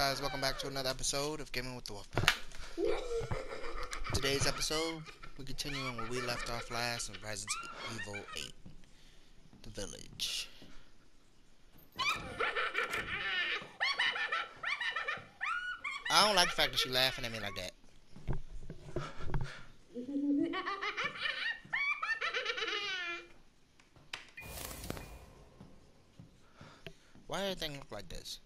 guys? Welcome back to another episode of Gaming with the Wolfpack. Today's episode, we're continuing where we left off last in Resident Evil 8. The Village. I don't like the fact that she's laughing at me like that. Why everything look like this?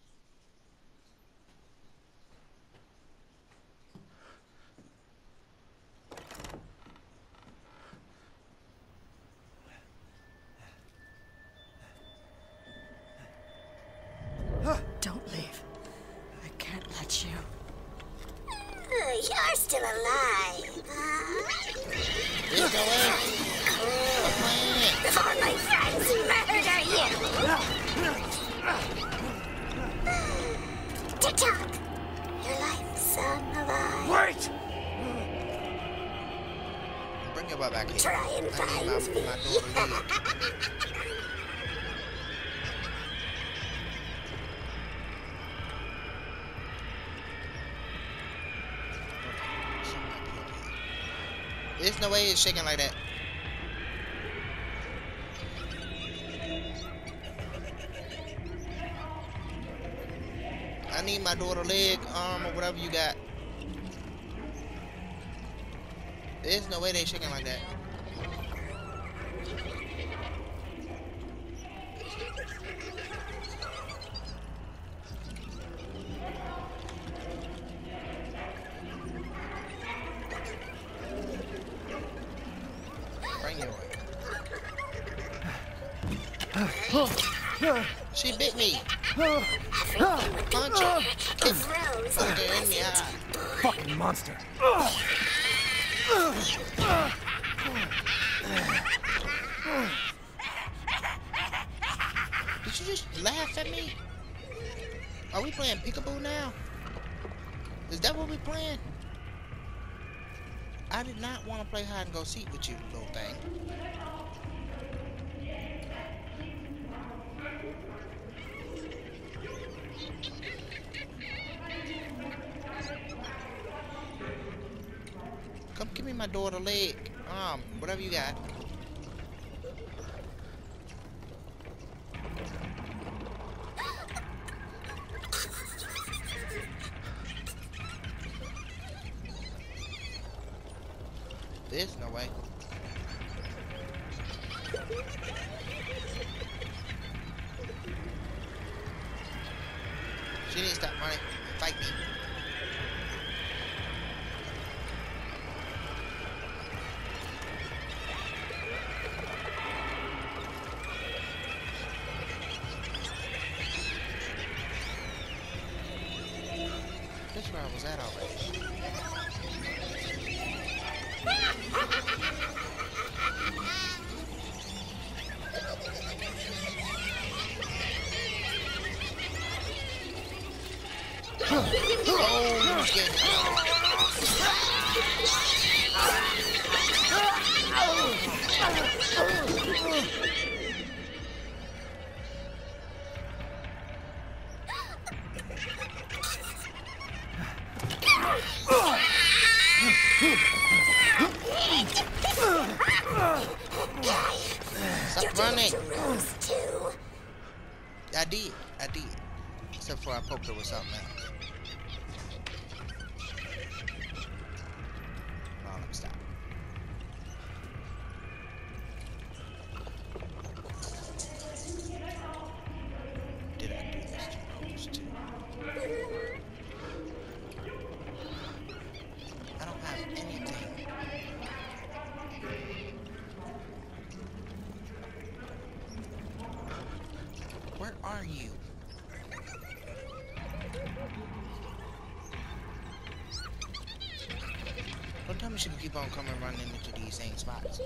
There's no way it's shaking like that. I need my daughter leg, arm, or whatever you got. There's no way they shaking like that. Bring it on. She bit me. Punch her. Kick Rose punch her in the eye. Fucking monster. Did you just laugh at me? Are we playing peekaboo now? Is that what we playing? I did not want to play hide and go seek with you, little thing. Come give me my daughter leg. Um, whatever you got. Oh, She can keep on coming running into these same spots.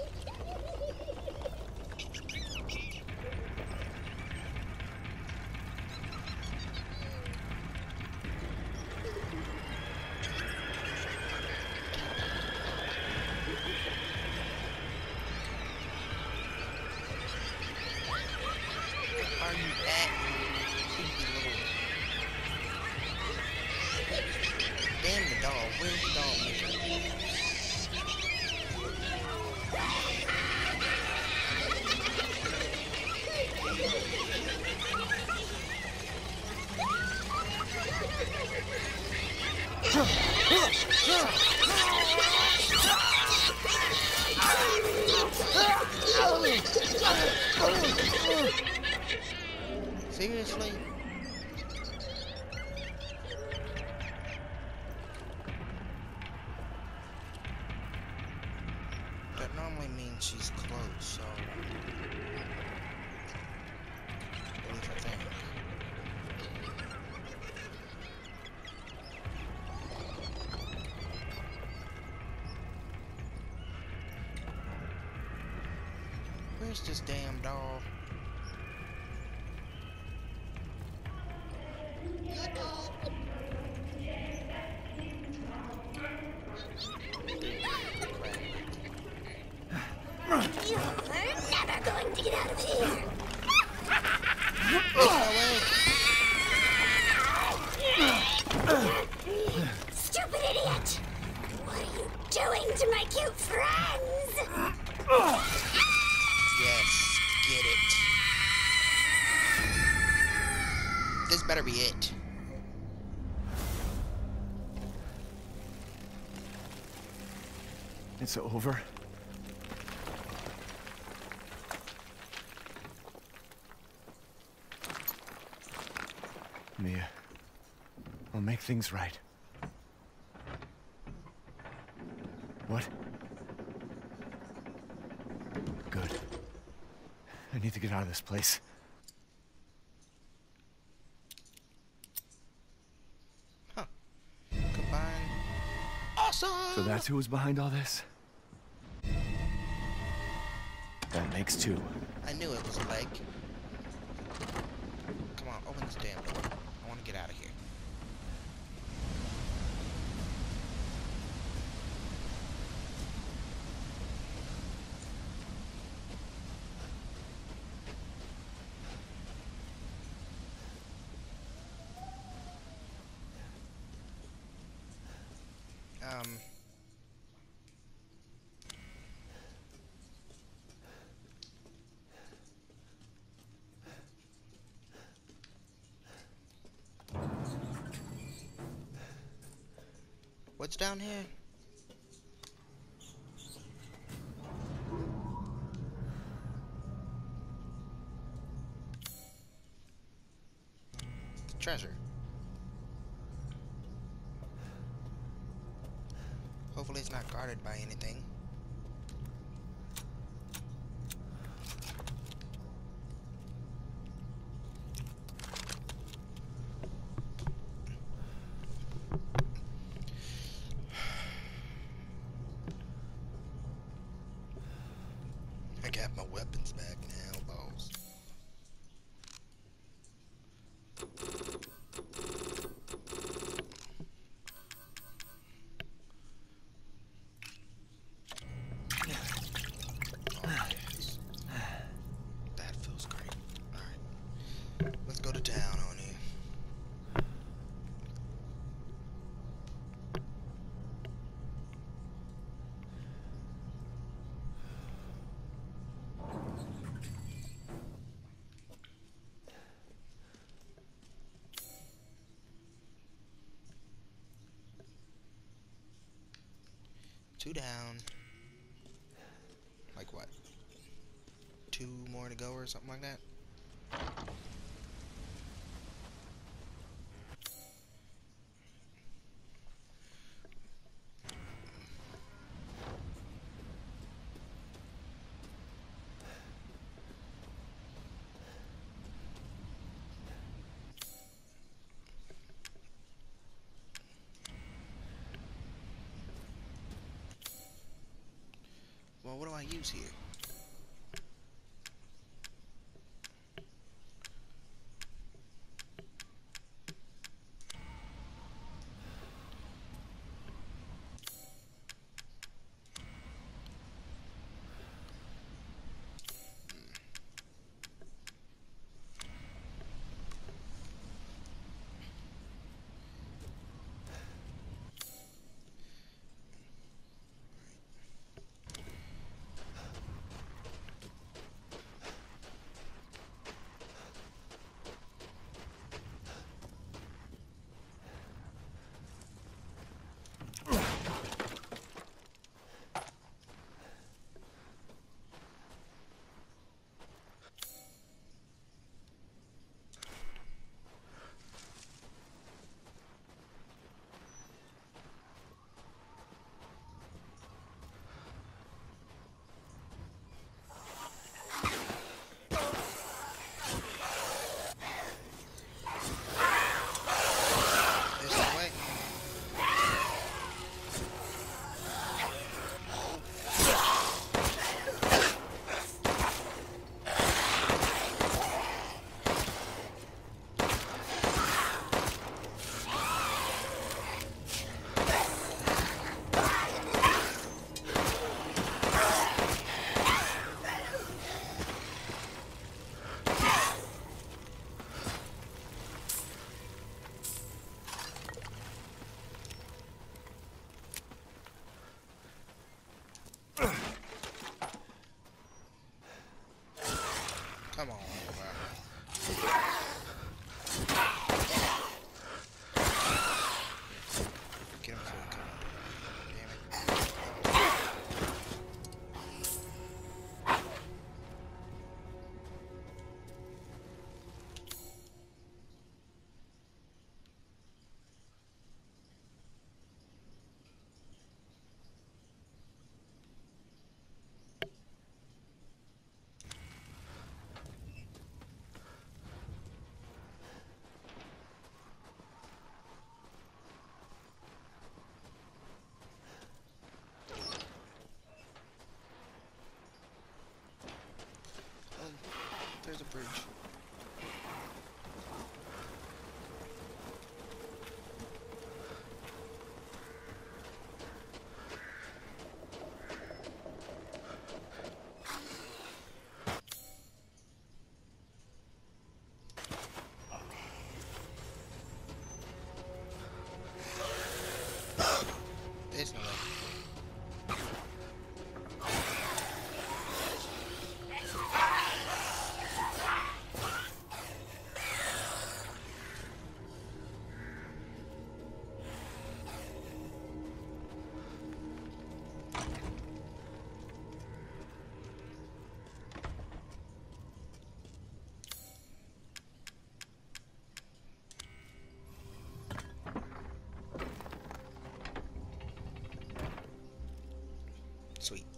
Means she's close, so... At least I think. Where's this damn doll? It's over. Mia, I'll make things right. What? Good. I need to get out of this place. Combine. Awesome! So that's who was behind all this? Makes two. I knew it was a leg. Come on, open this damn door. I want to get out of here. Um. What's down here? Treasure. Hopefully it's not guarded by anything. I got my weapons back now, boss. Two down. Like what? Two more to go or something like that? Well, what do I use here? Come on. sweet.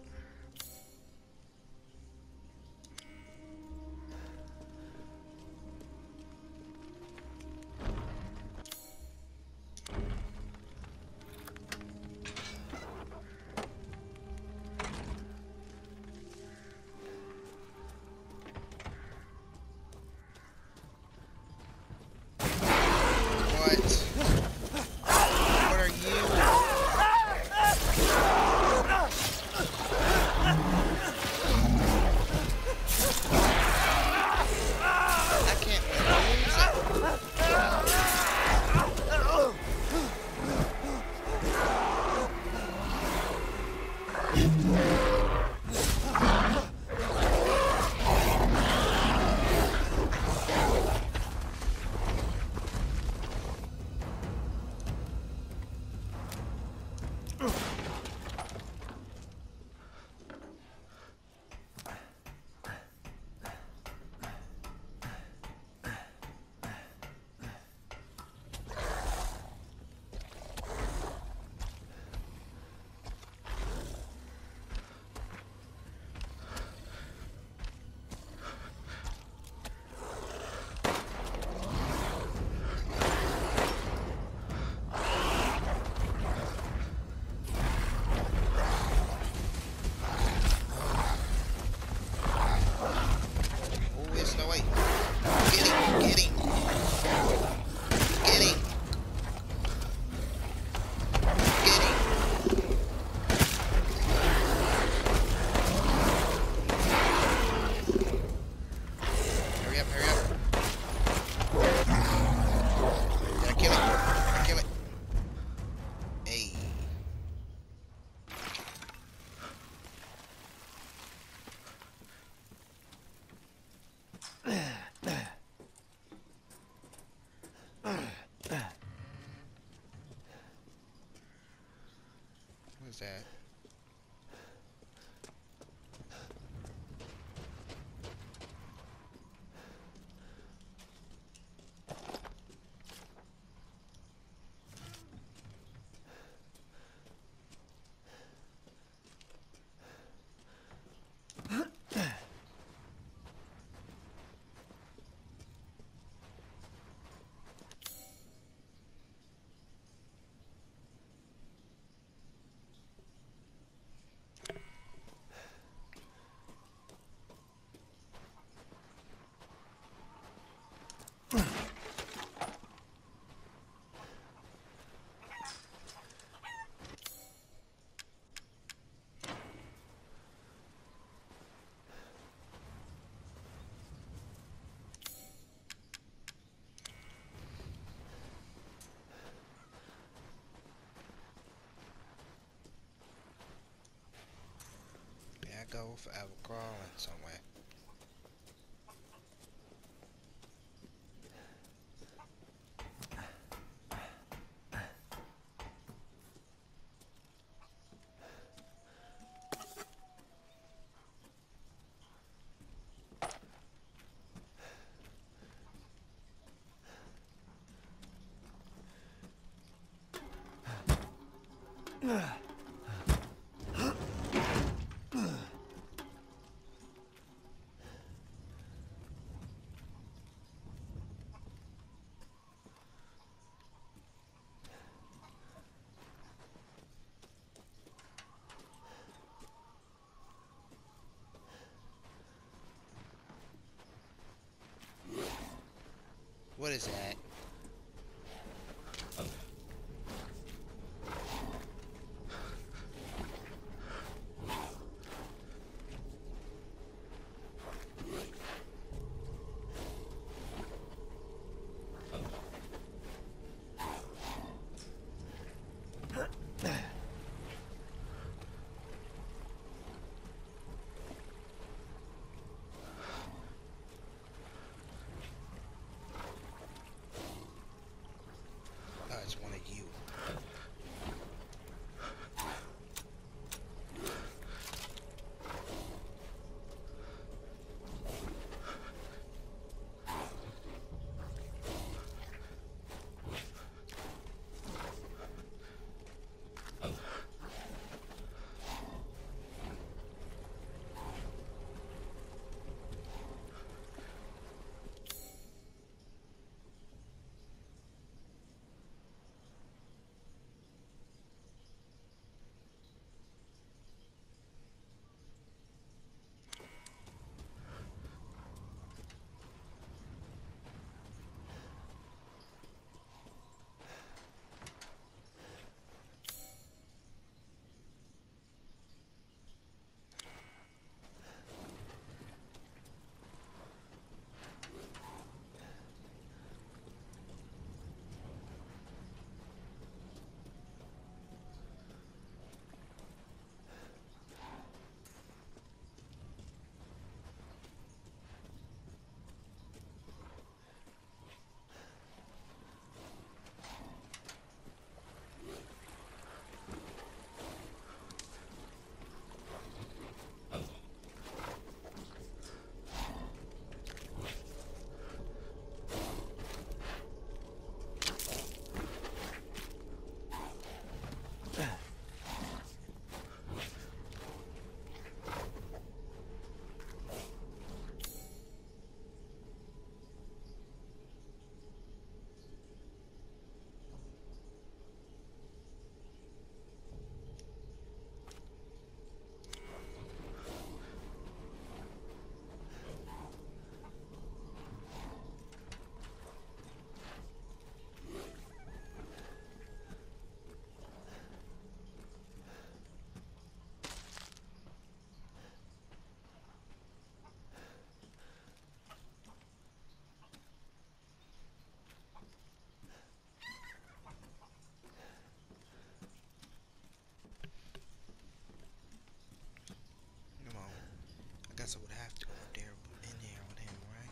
that. go for Ever Crawling somewhere. Guess I would have to go up there in there with him, right?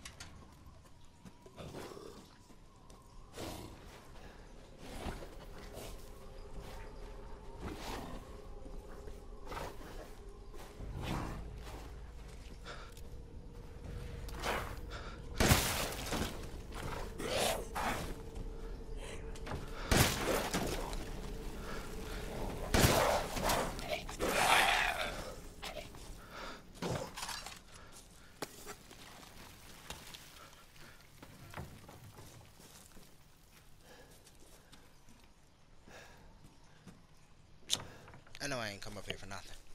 Come up here for nothing.